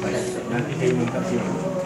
Para la.